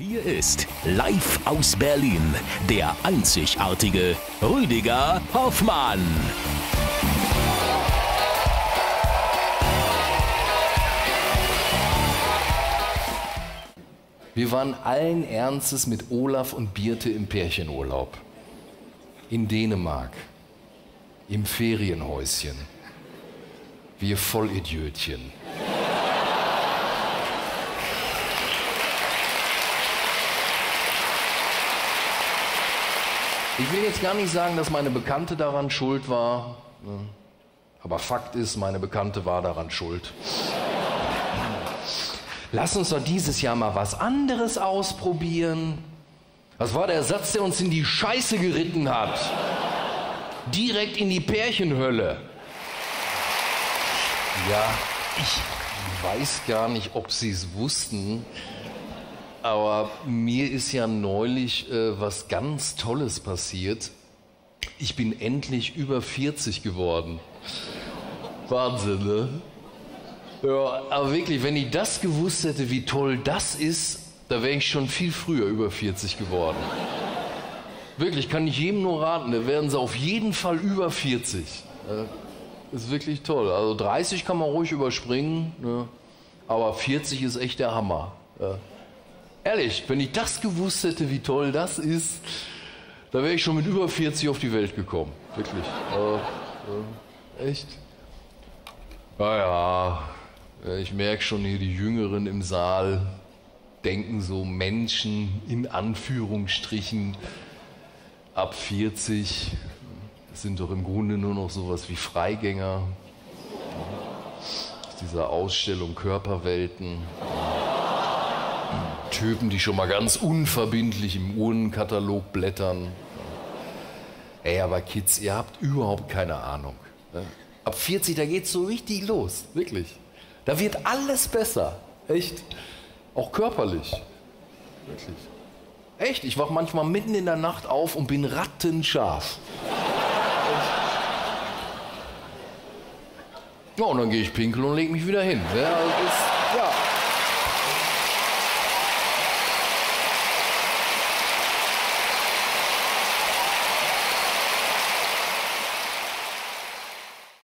Hier ist live aus Berlin der einzigartige Rüdiger Hoffmann. Wir waren allen Ernstes mit Olaf und Birte im Pärchenurlaub. In Dänemark. Im Ferienhäuschen. Wir Vollidiötchen. Ich will jetzt gar nicht sagen, dass meine Bekannte daran schuld war. ne? Aber Fakt ist, meine Bekannte war daran schuld. Lass uns doch dieses Jahr mal was anderes ausprobieren. Das war der Satz, der uns in die Scheiße geritten hat. Direkt in die Pärchenhölle. Ja, ich weiß gar nicht, ob Sie es wussten, aber mir ist ja neulich äh, was ganz Tolles passiert. Ich bin endlich über 40 geworden. Wahnsinn, ne? Ja, aber wirklich, wenn ich das gewusst hätte, wie toll das ist, da wäre ich schon viel früher über 40 geworden. Wirklich, kann ich jedem nur raten, da werden sie auf jeden Fall über 40. Äh, ist wirklich toll. Also 30 kann man ruhig überspringen, ne? aber 40 ist echt der Hammer. Ehrlich, wenn ich das gewusst hätte, wie toll das ist, da wäre ich schon mit über 40 auf die Welt gekommen. Wirklich. Äh, äh, echt. Naja, ich merke schon hier, die Jüngeren im Saal denken so Menschen in Anführungsstrichen ab 40 sind doch im Grunde nur noch sowas wie Freigänger. Aus dieser Ausstellung Körperwelten. Typen, die schon mal ganz unverbindlich im Urnenkatalog blättern. Ey, aber Kids, ihr habt überhaupt keine Ahnung. ne? Ab 40, da geht's so richtig los, wirklich. Da wird alles besser, echt. Auch körperlich. Wirklich. Echt, ich wach manchmal mitten in der Nacht auf und bin rattenscharf. Ja, und dann gehe ich pinkeln und leg mich wieder hin. Ja, das ist, ja.